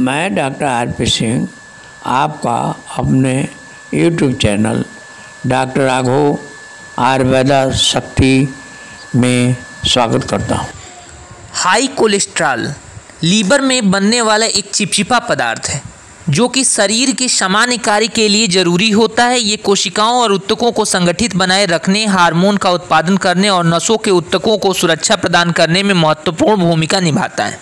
मैं doctor R P Singh, आपका अपने YouTube channel doctor Ragho Ayurveda Shakti में स्वागत करता हूँ। हाई कोलेस्ट्रॉल लीवर में बनने वाला एक चिपचिपा पदार्थ है, जो कि शरीर के सामान्य कार्य के लिए ज़रूरी होता है। ये कोशिकाओं और उत्तकों को संगठित बनाए रखने, हार्मोन का उत्पादन करने और नसों के उत्तकों को सुरक्षा प्रदान करने में महत्वपूर्ण भूमिका निभाता है।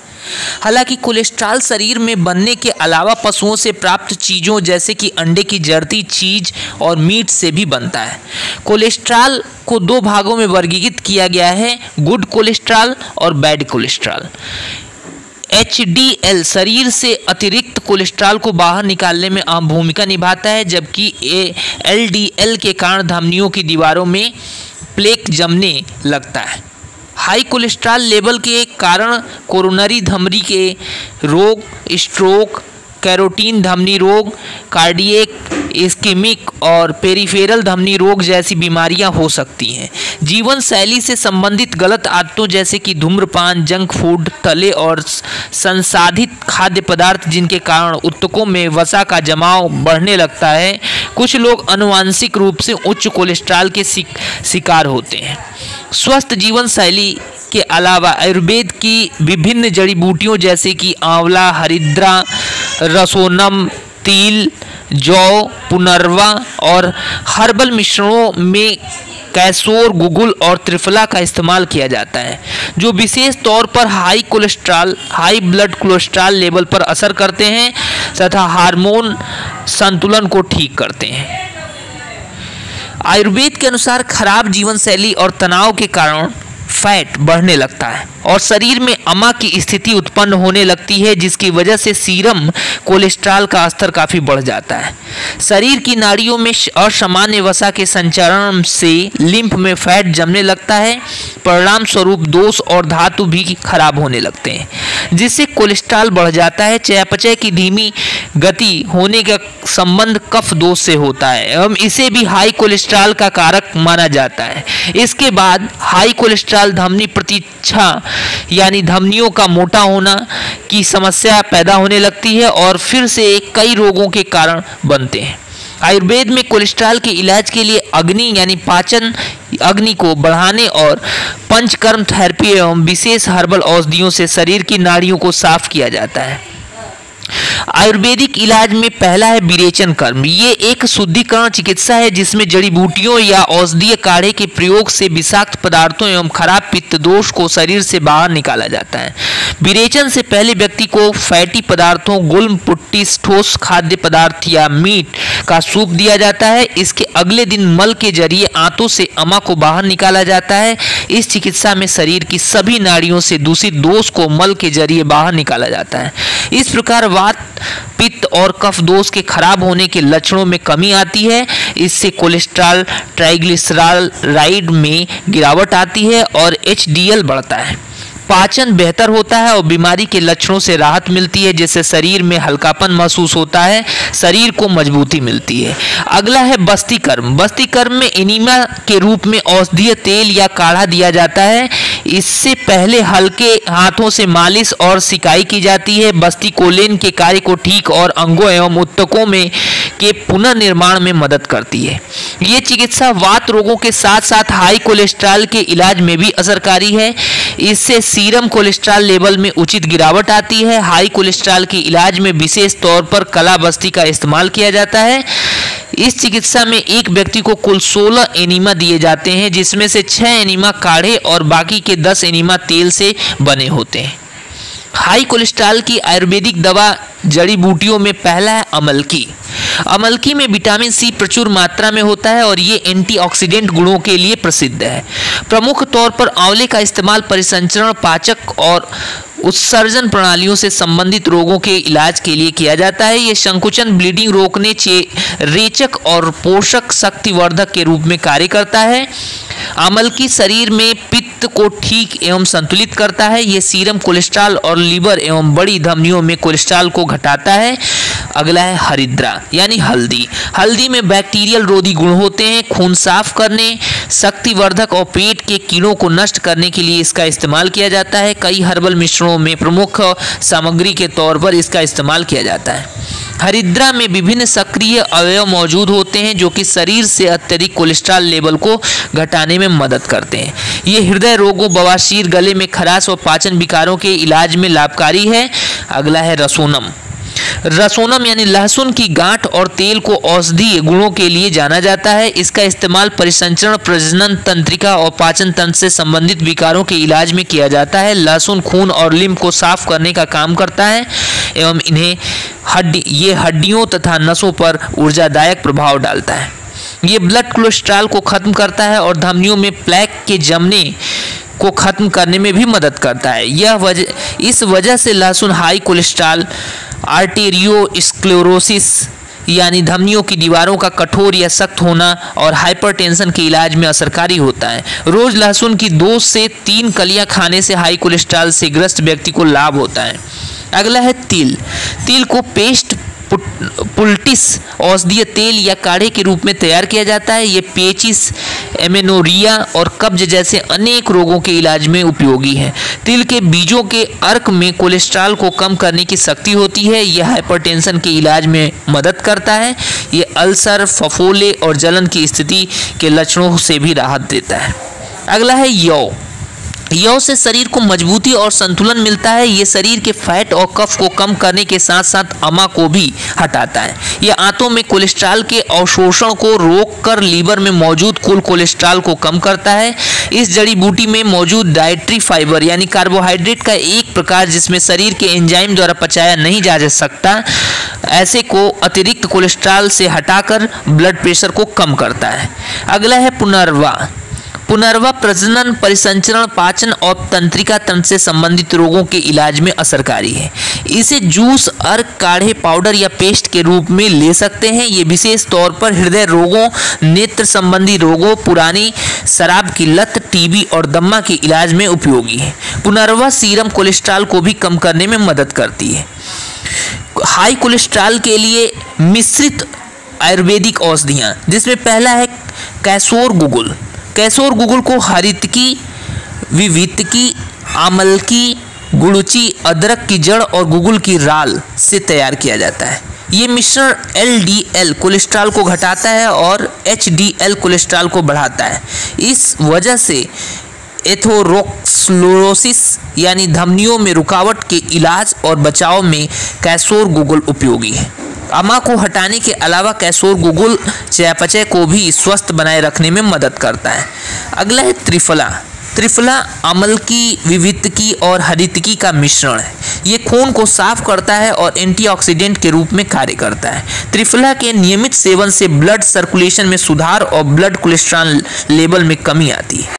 हालाँकि कोलेस्ट्रॉल शरीर में बनने के अलावा पशुओं से प्राप्त चीज़ों जैसे कि अंडे की जड़ती, चीज़ और मीट से भी बनता है। कोलेस्ट्रॉल को दो भागों में वर्गीकृत किया गया है, गुड कोलेस्ट्रॉल और बैड कोलेस्ट्रॉल। एचडीएल शरीर से अतिरिक्त कोलेस्ट्रॉल को बाहर निकालने में अहम भूमिका निभाता है, जबकि एलडीएल के कारण धमनियों की दीवारों में प्लेक जमने लगता है। हाई कोलेस्ट्रॉल लेवल के कारण कोरोनरी धमनी के रोग स्ट्रोक कैरोटीन धमनी रोग कार्डियक इस्कीमिक और पेरिफेरल धमनी रोग जैसी बीमारियाँ हो सकती हैं। जीवन शैली से संबंधित गलत आदतों जैसे कि धूम्रपान जंक फ़ूड तले और संसाधित खाद्य पदार्थ जिनके कारण उत्तकों में वसा का जमाव बढ़ने लगता है कुछ लोग अनुवांशिक रूप से उच्च कोलेस्ट्रॉल के शिकार होते हैं। स्वस्थ जीवन शैली के अलावा आयुर्वेद की विभिन्न जड़ी बूटियों जैसे कि आंवला, हरिद्रा, रसोनम, तिल, जौ, पुनर्वा और हर्बल मिश्रणों में कैसोर, गुगुल और त्रिफला का इस्तेमाल किया जाता है, जो विशेष तौर पर high cholesterol, high blood cholesterol level पर असर करते हैं तथा हार्मोन संतुलन को ठीक करते हैं। आयुर्वेद के अनुसार खराब जीवन शैली और तनाव के कारण फैट बढ़ने लगता है और शरीर में अमा की स्थिति उत्पन्न होने लगती है, जिसकी वजह से सीरम कोलेस्ट्रॉल का स्तर काफ़ी बढ़ जाता है। शरीर की नाड़ियों में असामान्य वसा के संचरण से लिम्फ में फैट जमने लगता है। परिणाम स्वरूप दोष और धातु भी खराब होने लगते हैं, जिससे कोलेस्ट्रॉल बढ़ जाता है। चयापचय की धीमी गति होने का संबंध कफ दोष से होता है एवं इसे भी हाई कोलेस्ट्रॉल का कारक माना जाता है। इसके बाद हाई कोलेस्ट्रॉल धमनी प्रतीक्षा, यानी धमनियों का मोटा होना की समस्या पैदा होने लगती है और फिर से कई रोगों के कारण बनते हैं। आयुर्वेद में कोलेस्ट्रॉल के इलाज के लिए अग्नि, यानी पाचन अग्नि को बढ़ाने और पंचकर्म थेरेपी एवं विशेष हर्बल औषधियों से शरीर की नाड़ियों को साफ़ किया जाता है। आयुर्वेदिक इलाज में पहला है विरेचन कर्म। ये एक शुद्धिकरण चिकित्सा है जिसमें जड़ी बूटियों या औषधीय काढ़े के प्रयोग से विषाक्त पदार्थों एवं खराब पित्त दोष को शरीर से बाहर निकाला जाता है। विरेचन से पहले व्यक्ति को फैटी पदार्थों, गुल्म, पुट्टी, ठोस खाद्य पदार्थ या मीट का सूप दिया जाता है। इसके अगले दिन मल के ज़रिए आंतों से अमा को बाहर निकाला जाता है। इस चिकित्सा में शरीर की सभी नाड़ियों से दूषित दोष को मल के ज़रिए बाहर निकाला जाता है। इस प्रकार वात, पित्त और कफ दोष के खराब होने के लक्षणों में कमी आती है। इससे कोलेस्ट्रॉल ट्राइग्लिसराइड में गिरावट आती है और एचडीएल बढ़ता है। पाचन बेहतर होता है और बीमारी के लक्षणों से राहत मिलती है, जिससे शरीर में हल्कापन महसूस होता है, शरीर को मजबूती मिलती है। अगला है बस्ती कर्म बस्ती कर्म में एनीमा के रूप में औषधीय तेल या काढ़ा दिया जाता है। इससे पहले हल्के हाथों से मालिश और सिकाई की जाती है। बस्ती कोलेन के कार्य को ठीक और अंगों एवं उत्तकों में के पुनर्निर्माण में मदद करती है। ये चिकित्सा वात रोगों के साथ साथ हाई कोलेस्ट्रॉल के इलाज में भी असरकारी है। इससे सीरम कोलेस्ट्रॉल लेवल में उचित गिरावट आती है। हाई कोलेस्ट्रॉल के इलाज में विशेष तौर पर कला बस्ती का इस्तेमाल किया जाता है। इस चिकित्सा में एक व्यक्ति को कुल 16 एनीमा दिए जाते हैं, जिसमें से 6 एनीमा काढ़े और बाकी के 10 एनीमा तेल से बने होते हैं। हाई कोलेस्ट्रॉल की आयुर्वेदिक दवा जड़ी बूटियों में पहला है अमलकी अमलकी में विटामिन सी प्रचुर मात्रा में होता है और ये एंटीऑक्सीडेंट गुणों के लिए प्रसिद्ध है। प्रमुख तौर पर आंवले का इस्तेमाल परिसंचरण, पाचक और उत्सर्जन प्रणालियों से संबंधित रोगों के इलाज के लिए किया जाता है। ये संकुचन ब्लीडिंग रोकने, चे, रेचक और पोषक शक्तिवर्धक के रूप में कार्य करता है। अमल की शरीर में पित्त को ठीक एवं संतुलित करता है। ये सीरम, कोलेस्ट्रॉल और लीवर एवं बड़ी धमनियों में कोलेस्ट्रॉल को घटाता है। अगला है हरिद्रा, यानी हल्दी। हल्दी में बैक्टीरियल रोधी गुण होते हैं। खून साफ़ करने, शक्तिवर्धक और पेट के कीड़ों को नष्ट करने के लिए इसका इस्तेमाल किया जाता है। कई हर्बल मिश्रणों में प्रमुख सामग्री के तौर पर इसका इस्तेमाल किया जाता है। हरिद्रा में विभिन्न सक्रिय अवयव मौजूद होते हैं, जो कि शरीर से अत्यधिक कोलेस्ट्रॉल लेवल को घटाने में मदद करते हैं। ये हृदय रोगों बवासीर गले में खराश और पाचन विकारों के इलाज में लाभकारी है। अगला है रसोनम। रसोनम यानी लहसुन की गांठ और तेल को औषधीय गुणों के लिए जाना जाता है। इसका इस्तेमाल परिसंचरण, प्रजनन तंत्रिका और पाचन तंत्र से संबंधित विकारों के इलाज में किया जाता है। लहसुन, खून और लिम्ब को साफ़ करने का काम करता है एवं इन्हें हड्डी, ये हड्डियों तथा नसों पर ऊर्जादायक प्रभाव डालता है। ये ब्लड कोलेस्ट्रॉल को खत्म करता है और धमनियों में प्लेक के जमने को खत्म करने में भी मदद करता है। यह वजह, इस वजह से लहसुन हाई कोलेस्ट्रॉल आर्टेरियोस्क्लेरोसिस यानी धमनियों की दीवारों का कठोर या सख्त होना और हाइपरटेंशन के इलाज में असरकारी होता है। रोज लहसुन की दो से तीन कलियाँ खाने से हाई कोलेस्ट्रॉल से ग्रस्त व्यक्ति को लाभ होता है। अगला है तिल। तिल को पेस्ट पुल्टिस, औषधीय तेल या काढ़े के रूप में तैयार किया जाता है। ये पेचिस एमेनोरिया और कब्ज जैसे अनेक रोगों के इलाज में उपयोगी है। तिल के बीजों के अर्क में कोलेस्ट्रॉल को कम करने की शक्ति होती है। यह हाइपरटेंशन के इलाज में मदद करता है। ये अल्सर, फफोले और जलन की स्थिति के लक्षणों से भी राहत देता है। अगला है यौ। यौ से शरीर को मजबूती और संतुलन मिलता है। ये शरीर के फैट और कफ को कम करने के साथ साथ अमा को भी हटाता है। यह आंतों में कोलेस्ट्रॉल के अवशोषण को रोककर लीवर में मौजूद कुल कोलेस्ट्रॉल को कम करता है। इस जड़ी बूटी में मौजूद डाइट्री फाइबर यानी कार्बोहाइड्रेट का एक प्रकार जिसमें शरीर के एंजाइम द्वारा पचाया नहीं जा सकता, ऐसे को अतिरिक्त कोलेस्ट्रॉल से हटाकर ब्लड प्रेशर को कम करता है। अगला है पुनर्वा। पुनर्वा प्रजनन, परिसंचरण, पाचन और तंत्रिका तंत्र से संबंधित रोगों के इलाज में असरकारी है। इसे जूस, अर्क, काढ़े, पाउडर या पेस्ट के रूप में ले सकते हैं। ये विशेष तौर पर हृदय रोगों, नेत्र संबंधी रोगों, पुरानी शराब की लत, टीबी और दम्मा के इलाज में उपयोगी है। पुनर्वा सीरम कोलेस्ट्रॉल को भी कम करने में मदद करती है। हाई कोलेस्ट्रॉल के लिए मिश्रित आयुर्वेदिक औषधियाँ, जिसमें पहला है कैसोर गुगुल। कैसोर गुगुल को हरितकी विवितकी आमलकी गुड़ुची, अदरक की जड़ और गुगुल की राल से तैयार किया जाता है। ये मिश्रण एल डी एल कोलेस्ट्रॉल को घटाता है और एच डी एल कोलेस्ट्रॉल को बढ़ाता है। इस वजह से एथोरोक्सलोरोसिस, यानी धमनियों में रुकावट के इलाज और बचाव में कैसोर गूगल उपयोगी है। अमा को हटाने के अलावा कैसोर गुगुल चयापचय को भी स्वस्थ बनाए रखने में मदद करता है। अगला है त्रिफला। त्रिफला अमल की विविधकी और हरितकी का मिश्रण है। ये खून को साफ़ करता है और एंटीऑक्सीडेंट के रूप में कार्य करता है। त्रिफला के नियमित सेवन से ब्लड सर्कुलेशन में सुधार और ब्लड कोलेस्ट्रॉल लेवल में कमी आती है।